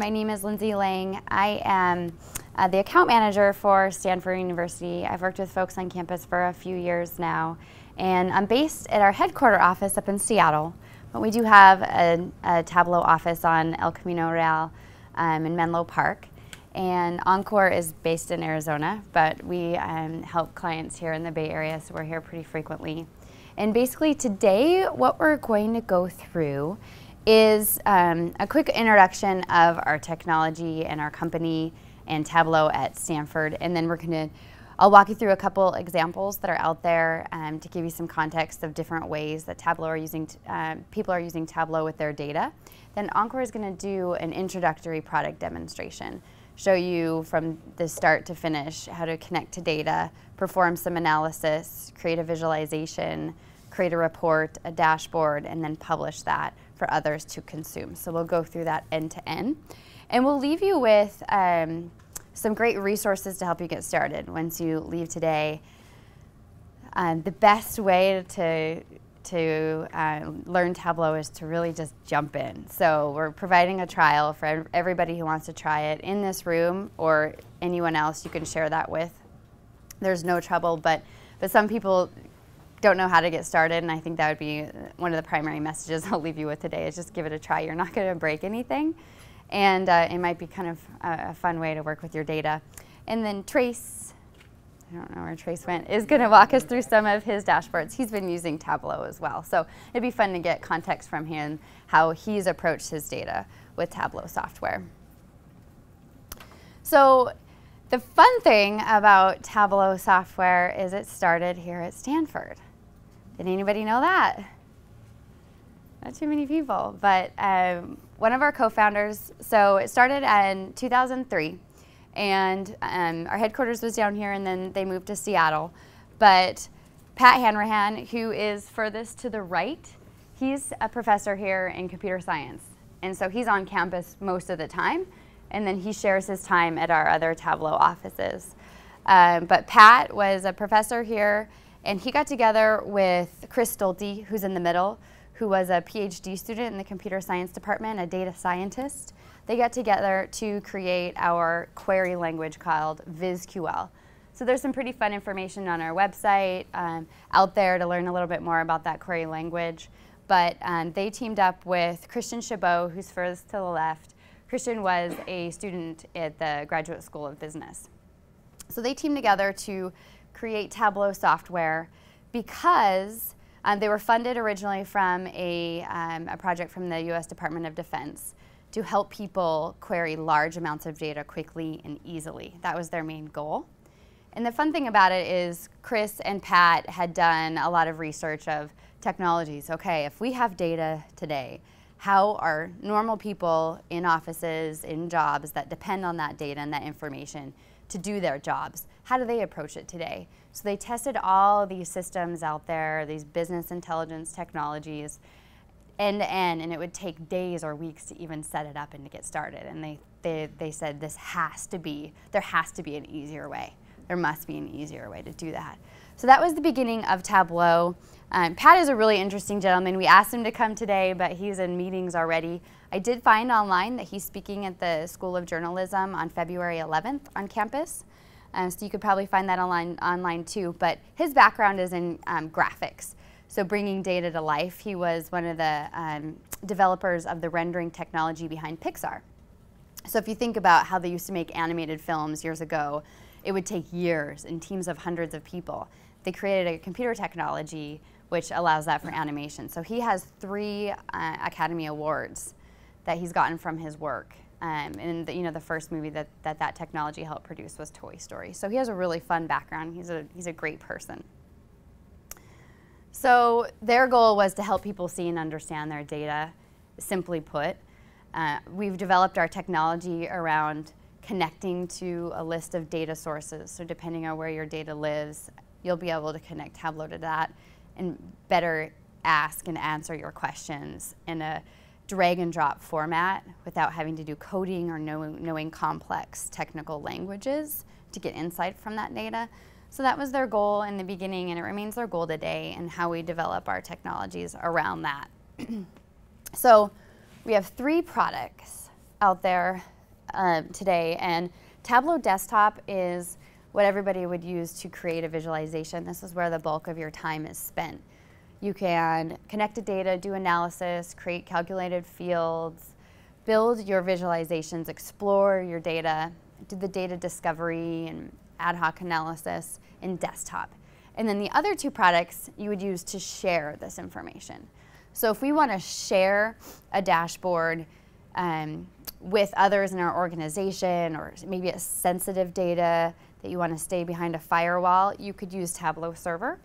My name is Lindsay Lang. I am uh, the account manager for Stanford University. I've worked with folks on campus for a few years now, and I'm based at our headquarter office up in Seattle. But we do have a, a Tableau office on El Camino Real um, in Menlo Park. And Encore is based in Arizona, but we um, help clients here in the Bay Area, so we're here pretty frequently. And basically today, what we're going to go through is um, a quick introduction of our technology and our company and Tableau at Stanford. And then we're going to, I'll walk you through a couple examples that are out there um, to give you some context of different ways that Tableau are using, uh, people are using Tableau with their data. Then Encore is going to do an introductory product demonstration, show you from the start to finish how to connect to data, perform some analysis, create a visualization, create a report, a dashboard, and then publish that for others to consume. So we'll go through that end to end. And we'll leave you with um, some great resources to help you get started once you leave today. Um, the best way to to uh, learn Tableau is to really just jump in. So we're providing a trial for everybody who wants to try it in this room or anyone else you can share that with. There's no trouble, but but some people don't know how to get started, and I think that would be one of the primary messages I'll leave you with today is just give it a try. You're not going to break anything, and uh, it might be kind of a, a, fun way to work with your data. And then Trace, I don't know where Trace went, is going to walk us through some of his dashboards. He's been using Tableau as well, so it'd be fun to get context from him how he's approached his data with Tableau software. So the fun thing about Tableau software is it started here at Stanford. Did anybody know that? Not too many people, but um, one of our co-founders, so it started in 2003, and um, our headquarters was down here, and then they moved to Seattle. But Pat Hanrahan, who is furthest to the right, he's a professor here in computer science. And so he's on campus most of the time, and then he shares his time at our other Tableau offices. Um, but Pat was a professor here and he got together with Chris Stolte, who's in the middle, who was a PhD student in the computer science department, a data scientist. They got together to create our query language called VizQL. So there's some pretty fun information on our website um, out there to learn a little bit more about that query language. But um, they teamed up with Christian Chabot, who's furthest to the left. Christian was a student at the Graduate School of Business. So they teamed together to create Tableau software because um, they were funded originally from a, um, a project from the U.S. Department of Defense to help people query large amounts of data quickly and easily. That was their main goal. And the fun thing about it is Chris and Pat had done a lot of research of technologies. Okay, if we have data today, how are normal people in offices, in jobs that depend on that data and that information to do their jobs. How do they approach it today? So they tested all these systems out there, these business intelligence technologies, end to end, and it would take days or weeks to even set it up and to get started. And they, they, they said this has to be, there has to be an easier way. There must be an easier way to do that. So that was the beginning of Tableau. Um, Pat is a really interesting gentleman. We asked him to come today, but he's in meetings already. I did find online that he's speaking at the School of Journalism on February 11th on campus. Um, so you could probably find that online, online too. But his background is in um, graphics. So bringing data to life. He was one of the um, developers of the rendering technology behind Pixar. So if you think about how they used to make animated films years ago, it would take years and teams of hundreds of people. They created a computer technology which allows that for animation. So he has three uh, Academy Awards that he's gotten from his work. Um, and the, you know, the first movie that, that that technology helped produce was Toy Story. So he has a really fun background. He's a, he's a great person. So their goal was to help people see and understand their data, simply put. Uh, we've developed our technology around connecting to a list of data sources. So depending on where your data lives, you'll be able to connect Tableau to that and better ask and answer your questions in a drag and drop format without having to do coding or knowing, knowing complex technical languages to get insight from that data. So that was their goal in the beginning and it remains their goal today and how we develop our technologies around that. so we have three products out there um, today, and Tableau Desktop is what everybody would use to create a visualization. This is where the bulk of your time is spent. You can connect to data, do analysis, create calculated fields, build your visualizations, explore your data, do the data discovery and ad hoc analysis in desktop. And then the other two products you would use to share this information. So if we want to share a dashboard um, with others in our organization or maybe it's sensitive data that you want to stay behind a firewall, you could use Tableau Server.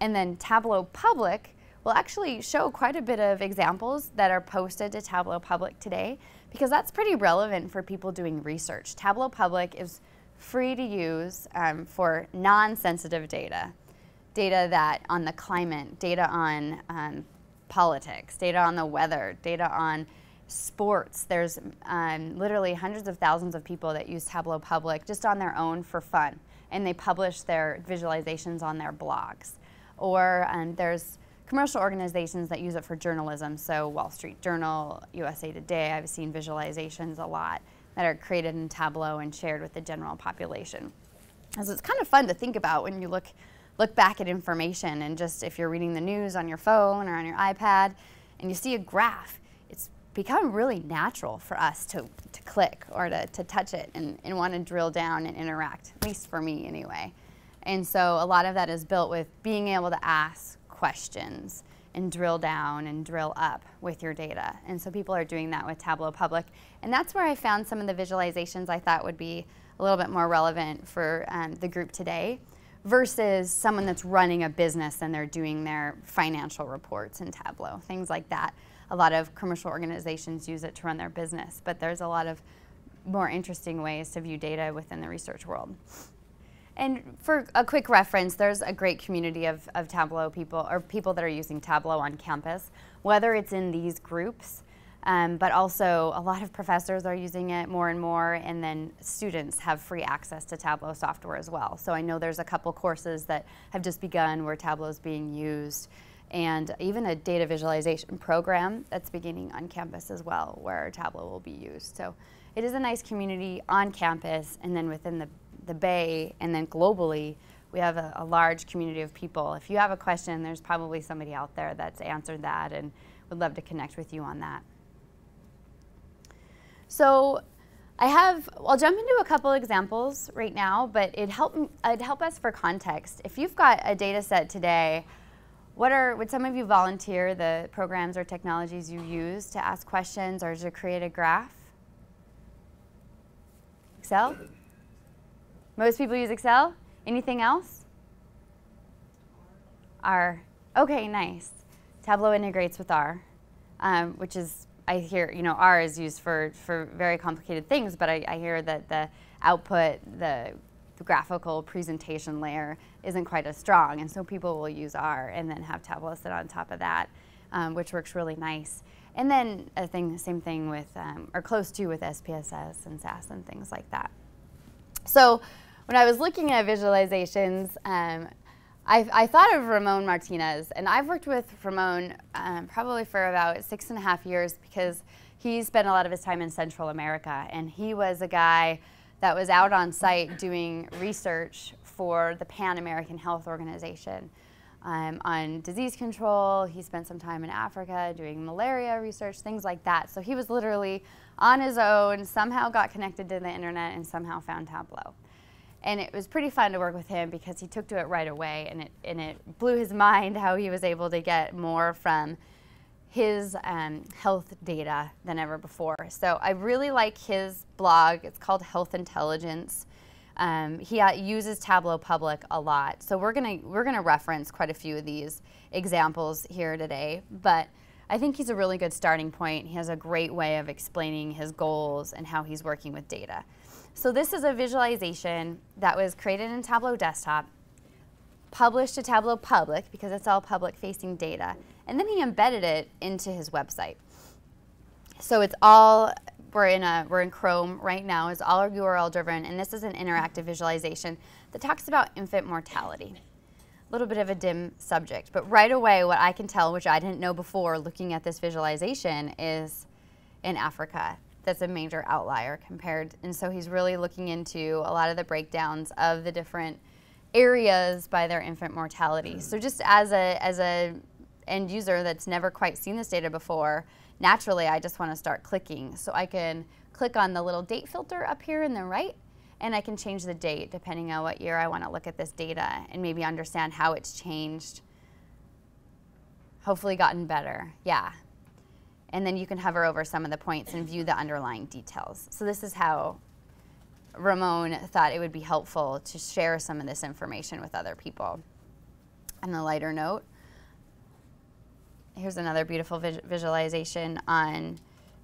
And then Tableau Public will actually show quite a bit of examples that are posted to Tableau Public today because that's pretty relevant for people doing research. Tableau Public is free to use um, for non-sensitive data data that on the climate, data on um, politics, data on the weather, data on sports. There's um, literally hundreds of thousands of people that use Tableau Public just on their own for fun, and they publish their visualizations on their blogs. Or um, there's commercial organizations that use it for journalism. So Wall Street Journal, USA Today, I've seen visualizations a lot that are created in Tableau and shared with the general population. So it's kind of fun to think about when you look look back at information and just if you're reading the news on your phone or on your iPad and you see a graph, become really natural for us to, to click or to, to touch it and, and want to drill down and interact, at least for me anyway. And so a lot of that is built with being able to ask questions and drill down and drill up with your data. And so people are doing that with Tableau Public. And that's where I found some of the visualizations I thought would be a little bit more relevant for um, the group today versus someone that's running a business and they're doing their financial reports in Tableau, things like that. A lot of commercial organizations use it to run their business, but there's a lot of more interesting ways to view data within the research world. And for a quick reference, there's a great community of, of Tableau people, or people that are using Tableau on campus, whether it's in these groups um, but also, a lot of professors are using it more and more, and then students have free access to Tableau software as well. So I know there's a couple courses that have just begun where Tableau is being used, and even a data visualization program that's beginning on campus as well, where Tableau will be used. So it is a nice community on campus, and then within the, the Bay, and then globally, we have a, a large community of people. If you have a question, there's probably somebody out there that's answered that, and would love to connect with you on that. So I have, I'll jump into a couple examples right now, but it help, it'd help us for context. If you've got a data set today, what are, would some of you volunteer the programs or technologies you use to ask questions or to create a graph? Excel? Most people use Excel. Anything else? R. Okay, nice. Tableau integrates with R, um, which is I hear, you know, R is used for, for very complicated things, but I, I hear that the output, the, the, graphical presentation layer isn't quite as strong. And so people will use R and then have Tableau sit on top of that, um, which works really nice. And then a thing, same thing with, um, or close to with SPSS and SAS and things like that. So when I was looking at visualizations, um, I, I, thought of Ramon Martinez, and I've worked with Ramon um, probably for about six and a half years because he spent a lot of his time in Central America, and he was a guy that was out on site doing research for the Pan American Health Organization um, on disease control. He spent some time in Africa doing malaria research, things like that. So he was literally on his own, somehow got connected to the internet, and somehow found Tableau. And it was pretty fun to work with him because he took to it right away and it, and it blew his mind how he was able to get more from his um, health data than ever before. So I really like his blog. It's called Health Intelligence. Um, he uh, uses Tableau Public a lot. So we're gonna we're gonna reference quite a few of these examples here today. But I think he's a really good starting point. He has a great way of explaining his goals and how he's working with data. So this is a visualization that was created in Tableau Desktop, published to Tableau Public because it's all public facing data, and then he embedded it into his website. So it's all we're in a we're in Chrome right now. It's all URL driven, and this is an interactive visualization that talks about infant mortality. A little bit of a dim subject, but right away, what I can tell, which I didn't know before looking at this visualization, is in Africa that's a major outlier compared. And so he's really looking into a lot of the breakdowns of the different areas by their infant mortality. So just as a as a end user that's never quite seen this data before, naturally I just want to start clicking. So I can click on the little date filter up here in the right and I can change the date depending on what year I want to look at this data and maybe understand how it's changed. Hopefully gotten better. Yeah and then you can hover over some of the points and view the underlying details. So this is how Ramon thought it would be helpful to share some of this information with other people. On a lighter note, here's another beautiful vis visualization on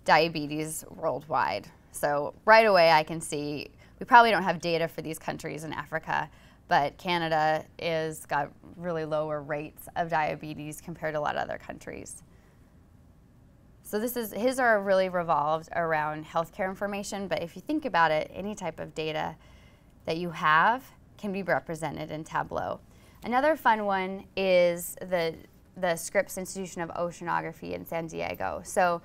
diabetes worldwide. So right away I can see, we probably don't have data for these countries in Africa, but Canada is got really lower rates of diabetes compared to a lot of other countries. So this is his are really revolved around healthcare information, but if you think about it, any type of data that you have can be represented in Tableau. Another fun one is the the Scripps Institution of Oceanography in San Diego. So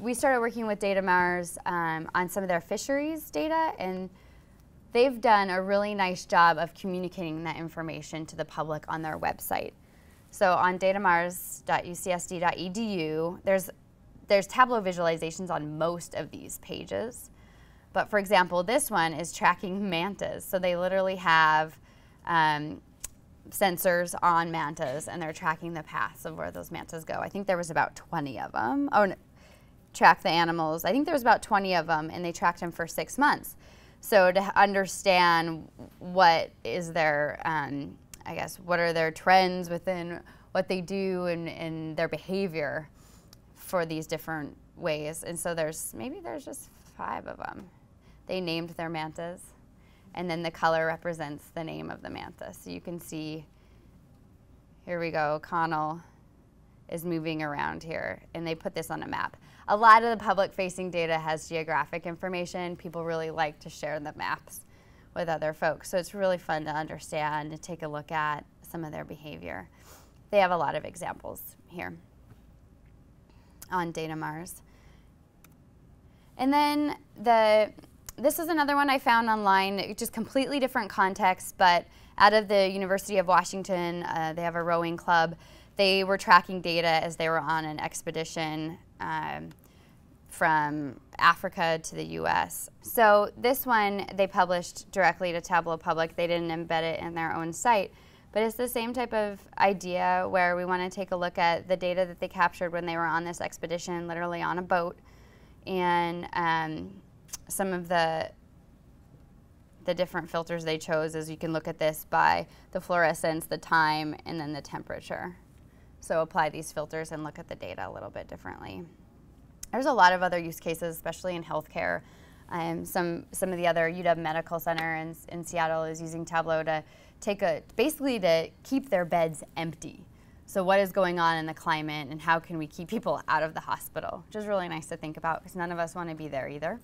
we started working with DataMares um, on some of their fisheries data, and they've done a really nice job of communicating that information to the public on their website. So on datamares.ucsd.edu, there's there's Tableau visualizations on most of these pages. But for example, this one is tracking mantas. So they literally have um, sensors on mantas and they're tracking the paths of where those mantas go. I think there was about 20 of them. Oh, no, track the animals. I think there was about 20 of them and they tracked them for six months. So to understand what is their, um, I guess, what are their trends within what they do and, and their behavior for these different ways. And so there's maybe there's just five of them. They named their mantas, and then the color represents the name of the manta. So you can see, here we go, Connell is moving around here, and they put this on a map. A lot of the public-facing data has geographic information. People really like to share the maps with other folks. So it's really fun to understand and take a look at some of their behavior. They have a lot of examples here on DataMares. And then the this is another one I found online, just completely different context, but out of the University of Washington, uh, they have a rowing club. They were tracking data as they were on an expedition um, from Africa to the US. So this one they published directly to Tableau Public. They didn't embed it in their own site. But it's the same type of idea where we want to take a look at the data that they captured when they were on this expedition, literally on a boat, and um, some of the the different filters they chose is you can look at this by the fluorescence, the time, and then the temperature. So apply these filters and look at the data a little bit differently. There's a lot of other use cases, especially in healthcare. Um, some, some of the other UW Medical Center in, in Seattle is using Tableau to take a basically to keep their beds empty. So what is going on in the climate and how can we keep people out of the hospital, which is really nice to think about because none of us want to be there either.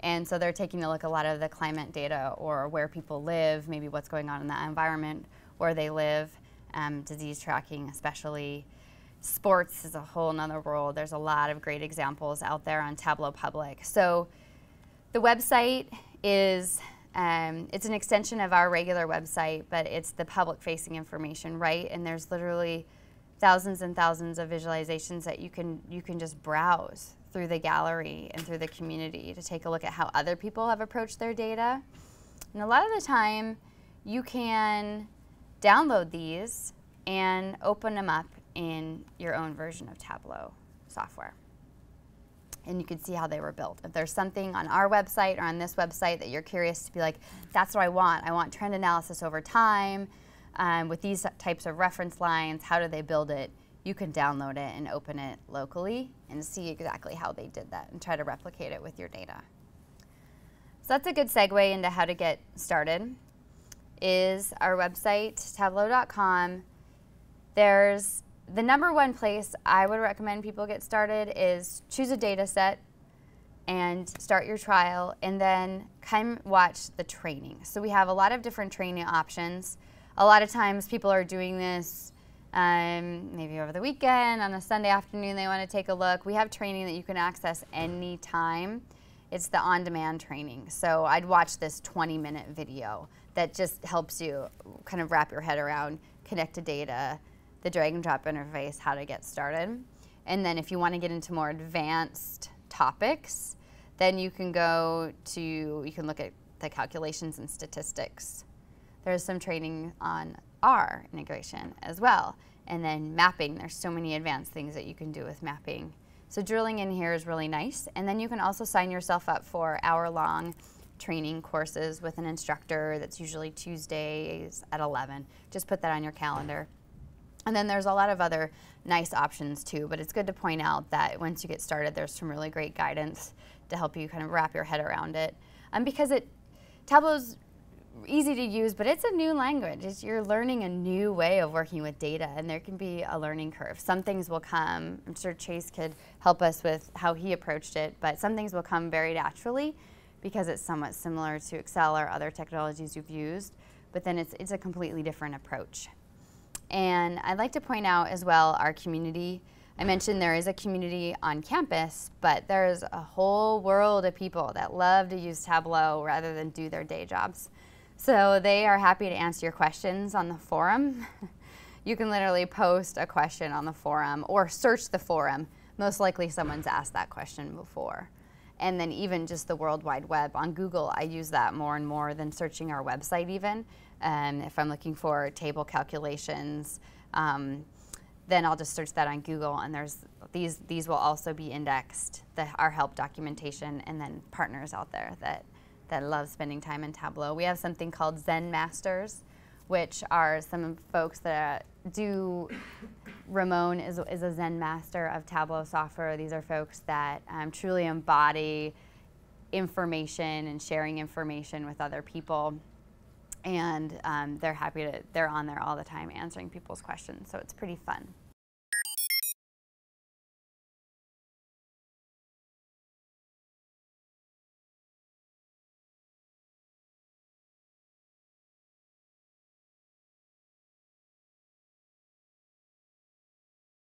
And so they're taking a look at a lot of the climate data or where people live, maybe what's going on in that environment, where they live, um, disease tracking especially. Sports is a whole nother world. There's a lot of great examples out there on Tableau Public. So the website is um, it's an extension of our regular website, but it's the public facing information, right? And there's literally thousands and thousands of visualizations that you can you can just browse through the gallery and through the community to take a look at how other people have approached their data. And a lot of the time, you can download these and open them up in your own version of Tableau software and you can see how they were built. If there's something on our website or on this website that you're curious to be like, that's what I want. I want trend analysis over time um, with these types of reference lines. How do they build it? You can download it and open it locally and see exactly how they did that and try to replicate it with your data. So that's a good segue into how to get started is our website, tableau.com. There's the number one place I would recommend people get started is choose a data set and start your trial and then come watch the training. So we have a lot of different training options. A lot of times people are doing this um, maybe over the weekend, on a Sunday afternoon they want to take a look. We have training that you can access anytime. it's the on-demand training. So I'd watch this 20-minute video that just helps you kind of wrap your head around connect to data, the drag and drop interface, how to get started. And then if you want to get into more advanced topics, then you can go to, you can look at the calculations and statistics. There's some training on R integration as well. And then mapping, there's so many advanced things that you can do with mapping. So drilling in here is really nice. And then you can also sign yourself up for hour-long training courses with an instructor that's usually Tuesdays at 11. Just put that on your calendar. And then there's a lot of other nice options too, but it's good to point out that once you get started, there's some really great guidance to help you kind of wrap your head around it. Um, because it, Tableau's easy to use, but it's a new language. It's, you're learning a new way of working with data, and there can be a learning curve. Some things will come, I'm sure Chase could help us with how he approached it, but some things will come very naturally because it's somewhat similar to Excel or other technologies you've used, but then it's, it's a completely different approach. And I'd like to point out as well our community. I mentioned there is a community on campus, but there's a whole world of people that love to use Tableau rather than do their day jobs. So they are happy to answer your questions on the forum. you can literally post a question on the forum or search the forum. Most likely someone's asked that question before and then even just the World Wide Web. On Google, I use that more and more than searching our website even. Um, if I'm looking for table calculations, um, then I'll just search that on Google and there's these these will also be indexed, the, our help documentation and then partners out there that, that love spending time in Tableau. We have something called Zen Masters, which are some folks that do Ramon is, is a Zen master of Tableau software. These are folks that um, truly embody information and sharing information with other people. And um, they're happy to, they're on there all the time answering people's questions. So it's pretty fun.